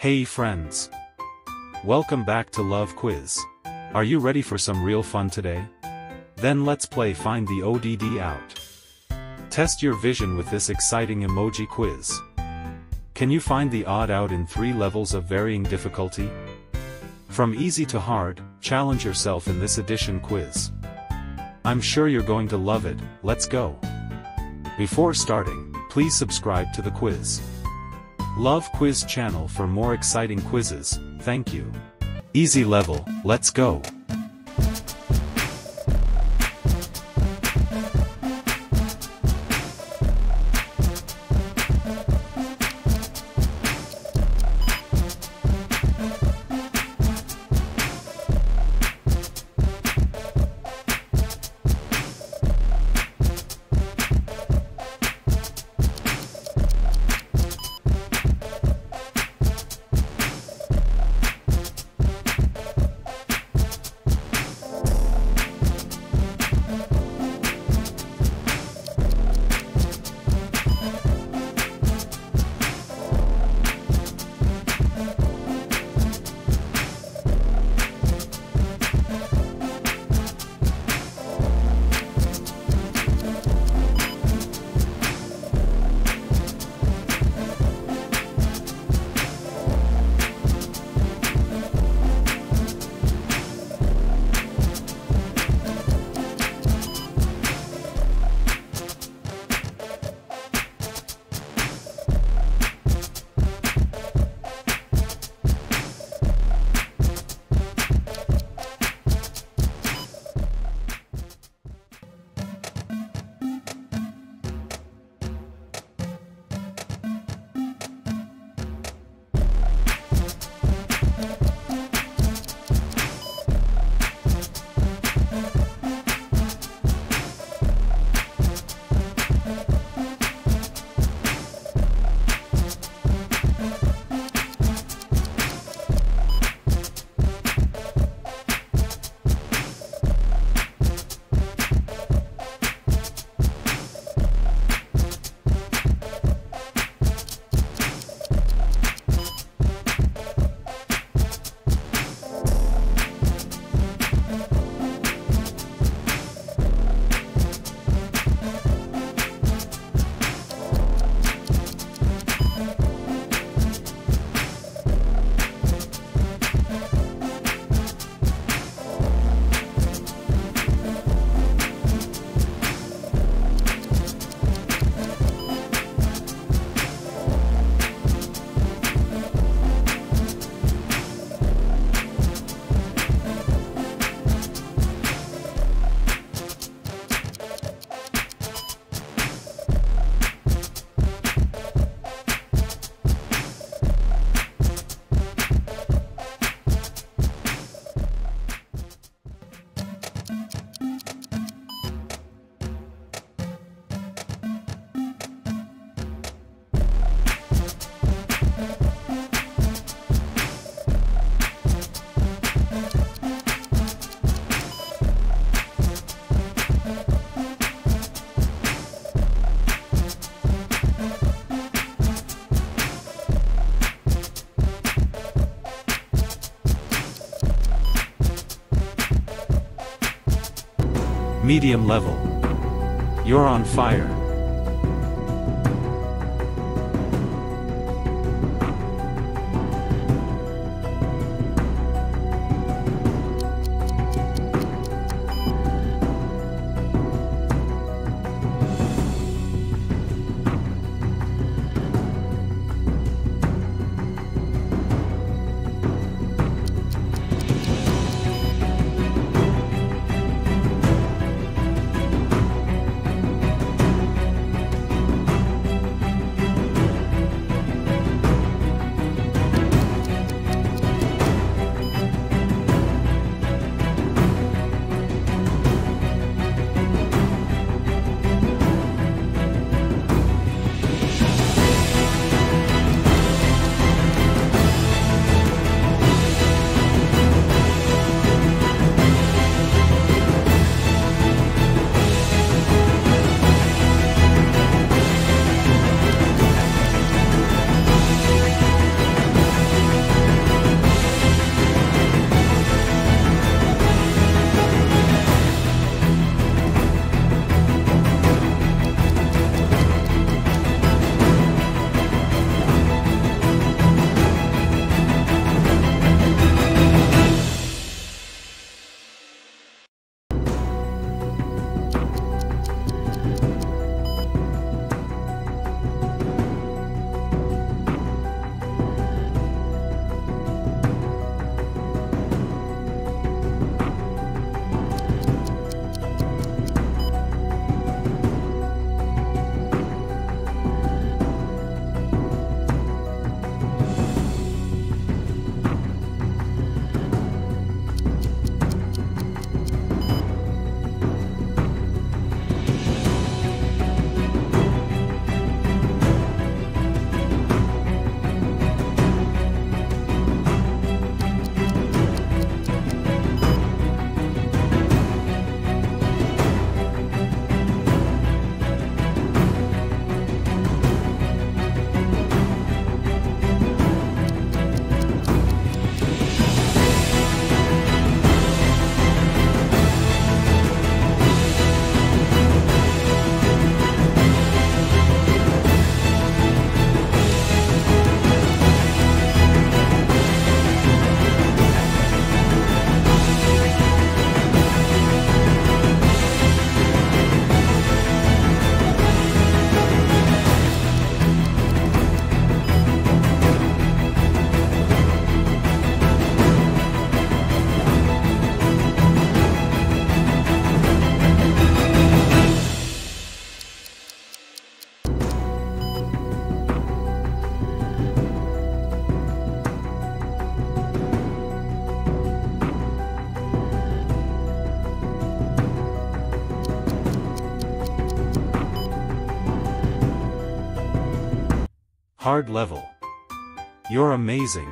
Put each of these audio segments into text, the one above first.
Hey friends! Welcome back to Love Quiz. Are you ready for some real fun today? Then let's play Find the ODD Out. Test your vision with this exciting emoji quiz. Can you find the odd out in three levels of varying difficulty? From easy to hard, challenge yourself in this edition quiz. I'm sure you're going to love it, let's go. Before starting, please subscribe to the quiz. Love Quiz channel for more exciting quizzes, thank you. Easy level, let's go. Medium level. You're on fire. Hard level. You're amazing.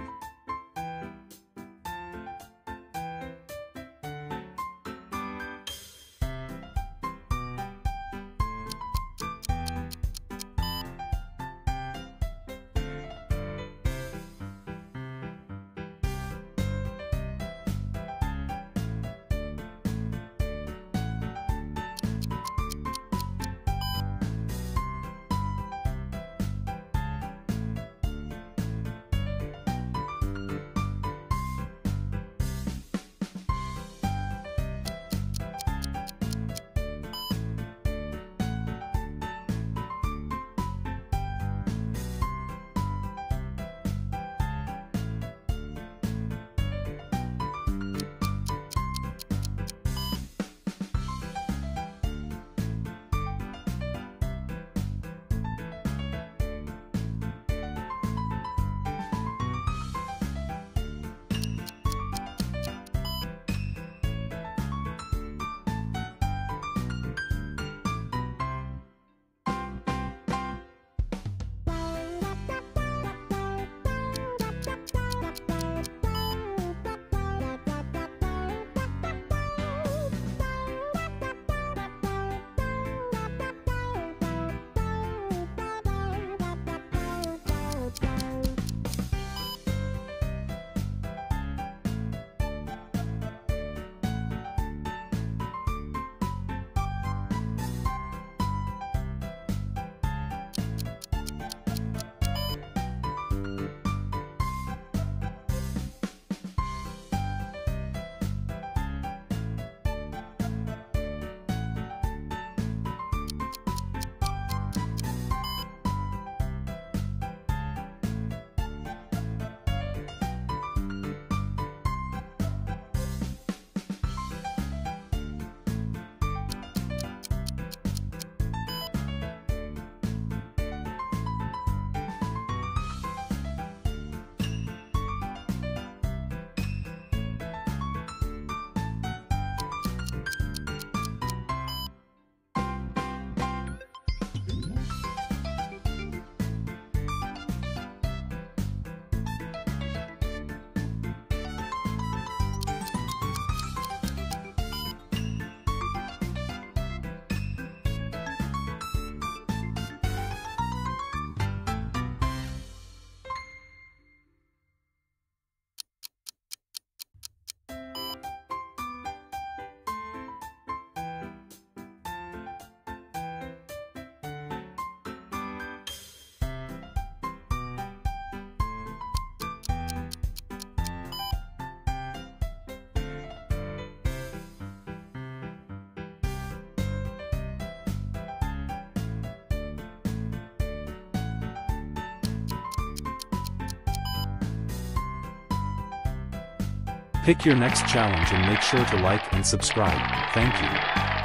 Pick your next challenge and make sure to like and subscribe. Thank you.